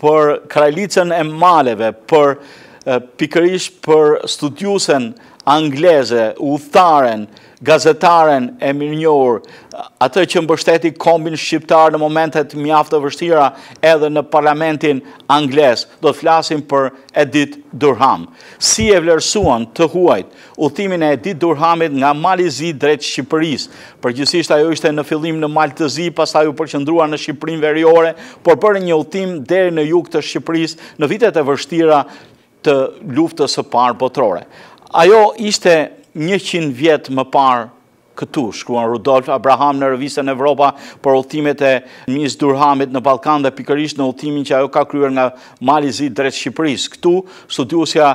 për kraljicën e maleve, për pikërisht për studiusen angleze, udhëtaren, gazetaren e mirënjohur, atë që mbështeti kombin shqiptar në momentet mjaft të vështira edhe në parlamentin anglez, do të flasim për Edith Durham. Si e vlerësuan të huajt, udhëtimin e Edit Durhamit nga Mali i Zi drejt Shqipërisë. Përgjithësisht ajo ishte në fillim në Mal të Zi, pastaj u përqendrua në Shqipërinë veriore, por bëri një udhëtim deri në jug të Shqipërisë në vitet e vështira të Luftës së Parë Botërore. Ajo ishte njëqind vjet më parë Këtu, shkruan Rudolf Abraham në revistën Evropa për udhëtimet e Miss Durhamit në Ballkan dhe pikërisht në udhëtimin që ajo ka kryer nga Mali i Zi drejt Shqipërisë. Këtu, studiuesja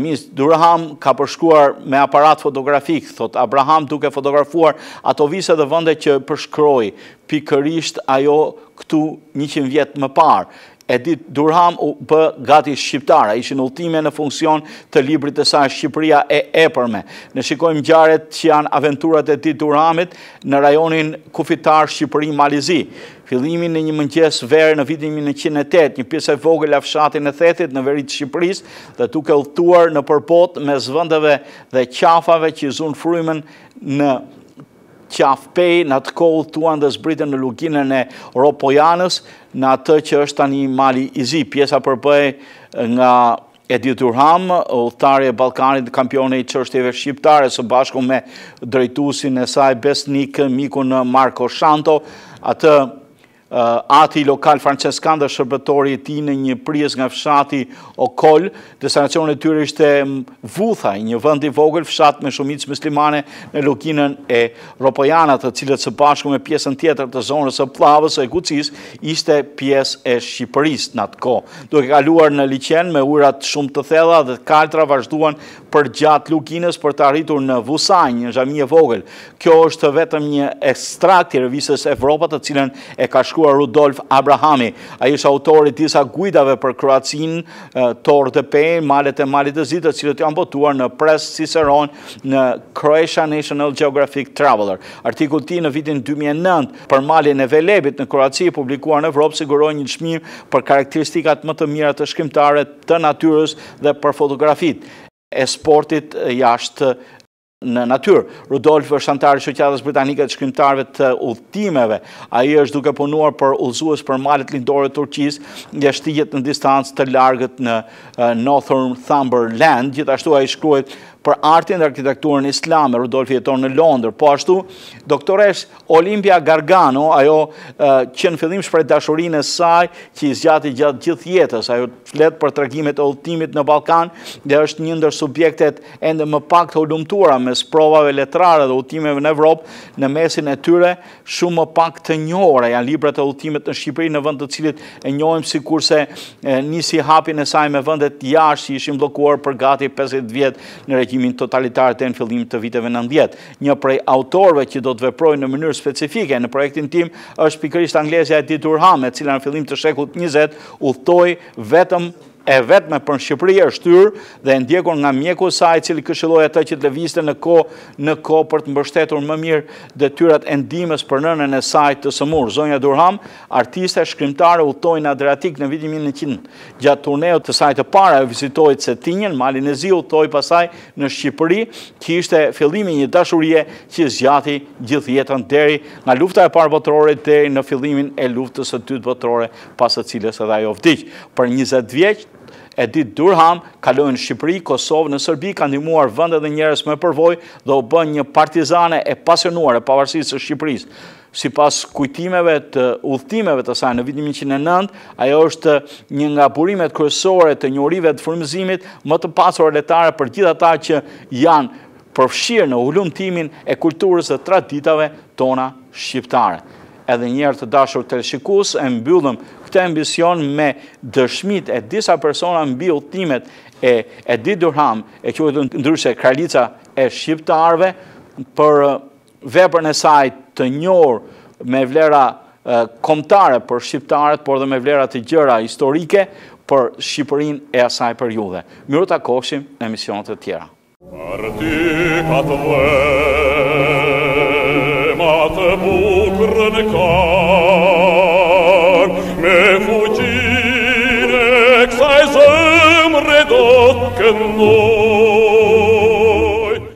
Miss Durham ka përshkruar me aparat fotografik, thotë Abraham duke fotografuar ato vise dhe vende që përshkroi pikërisht ajo këtu 100 vjet më parë. Edit Durham u bë gati shqiptare, ishin udhëtime në funksion të librit të saj Shqipëria e Epërme. Ne shikojmë ngjarjet që janë aventurat Edit Durhamit në rajonin kufitar Shqipëri Mali i Zi. Fillimi në një mëngjes vere në vitin 1908, një pjesë e vogël la fshatin e Thethit në veri të Shqipërisë dhe duke udhëtuar nëpër botë mes vendeve dhe qafave që zënë frymën në Qafë Pejë, në atë kohë udhëtuan dhe zbritën në luginën e Ropojanës, në atë që është tani Mali i Zi. Pjesa përbëhej nga Edith Durham, udhëtarja e Ballkanit, kampione e çështjeve shqiptare, së bashku me drejtuesin e saj besnik, mikun Marko Shanto, atë Ati lokal franceskan dhe shërbëtori i tij në një prijës nga fshati Okol, destinacioni i tyre ishte Vuthaj, një vend i vogël fshat me shumicë myslimane në luginën e Ropojanës, të cilat së bashku me pjesën tjetër të zonës së Plavës e Gucisë, ishte pjesë e Shqipërisë në atë kohë. Duke kaluar një liqen me ujërat shumë të thella dhe kaltra vazhduan përgjatë luginës për të arritur në Vusaj, një xhami e vogël. Kjo është vetëm një ekstrakt i revistës Evropa të cilën e ka shkruar Rudolf Abrahami. Ai është autor i disa guidave për Kroacinë, Torres del Paine, malet e Malit të Zi, të cilat janë botuar në Press Cicerone në Croatia National Geographic Traveler. Artikulli i tij në vitin 2009 për malin e Velebit në Kroaci i publikuar në Evropë siguroi një çmim për karakteristikat më të mira të shkrimtarëve të natyrës dhe për fotografitë e sportit jashtë në natyrë. Rudolf është anëtar i Shoqatës Britanike të Shkrimtarëve të Udhëtimeve. Ai është duke punuar për udhëzues për malet lindore të Turqisë, dhe shtigjet në distancë të largët në Northumberland. Gjithashtu ai shkruan për artin dhe arkitekturën islame. Rudolf jeton në Londër. Po ashtu, doktoresh Olimpia Gargano, ajo që në fillim shprej dashurinë e saj, që i zgjati gjatë gjithë jetës, ajo flet për tregimet e udhëtimit në Ballkan, dhe është një ndër subjektet ende më pak të hulumtuara mes provave letrare dhe udhëtimeve në Evropë, në mesin e tyre, shumë më pak të njohura, janë librat e udhëtimit në Shqipëri, një vend të cilit e njohim sikurse nisi hapjen e saj me vendet jashtë që ishin bllokuar për gati 50 vjet në regjimin totalitar deri në fillim të viteve 90. Një prej autorëve që do të veprojë në mënyrë specifike në projektin tim është pikërisht anglezja Edith Durham, e cila në fillim të shekullit njëzet udhëtoi vetëm e vetme për në Shqipëri e shtyrë dhe e ndjekur nga mjeku i saj i cili e këshilloi atë që të lëvizte në kohë në kohë për të mbështetur më mirë detyrat e ndihmës për nënën e saj të sëmurë. Zonja Durham, artiste, shkrimtare, udhëtoi në Adriatik në vitin një mijë e nëntëqind. Gjatë turneut të saj të parë ajo vizitoi Cetinjën, Malin e Zi, udhëtoi pastaj Në Shqipëri që ishte fillimi i një dashurie që zgjati gjithë jetën deri nga lufta e parë botërore deri në fillimin e luftës së dytë botërore pas së cilës edhe ajo vdiq. Për njëzet vjet Edith Durham kaloi në Shqipëri, Kosovë, në Sërbi, ka ndihmuar vendet dhe njerëz me përvojë dhe u bë një partizane e pasionuar e pavarësisë së Shqipërisë. Sipas kujtimeve të udhëtimeve të saj në vitin një mijë e nëntëqind e nëntë, ajo është një nga burimet kryesore të njohurive të frymëzimit më të pasura letrare për gjithë ata që janë përfshirë në hulumtimin e kulturës dhe traditave tona shqiptare. Edhe një herë të dashur teleshikues, e mbyllëm këtë emision me dëshmitë e disa personave mbi udhëtimet e Edith Durham, e quajtur ndryshe Kralica e shqiptarëve, për veprën e saj të njohur me vlera kombëtare për shqiptarët, por dhe me vlera të gjëra historike për Shqipërinë e asaj periudhe. Mirë u takofshim në emisionet e tjera. Partikat dhema të bukur në kar Me fuqinë e kësaj zemre do të këndoj